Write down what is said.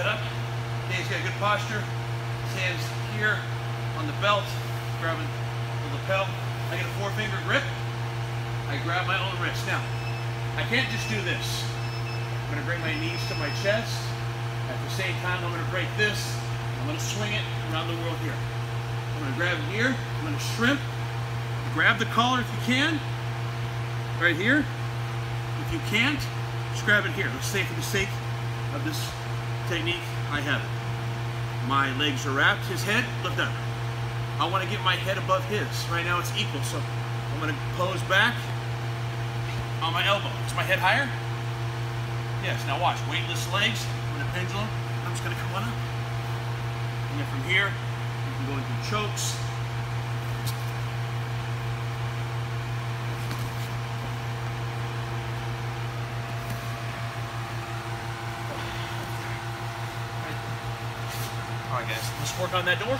up. Okay, he's got a good posture. His hands here on the belt, grabbing the lapel. I get a four finger grip. I grab my own wrist. Now, I can't just do this. I'm gonna bring my knees to my chest. At the same time, I'm gonna break this. I'm gonna swing it around the world here. I'm gonna grab here. I'm gonna shrimp. Grab the collar if you can. Right here. If you can't, just grab it here. Let's say for the sake of this technique, I have it. My legs are wrapped. His head, lift up. I want to get my head above his. Right now it's equal, so I'm going to pose back on my elbow. Is my head higher? Yes. Now watch. Weightless legs. I'm going to pendulum. I'm just going to come on up. And then from here, you can go into chokes. Guys. Let's work on that door.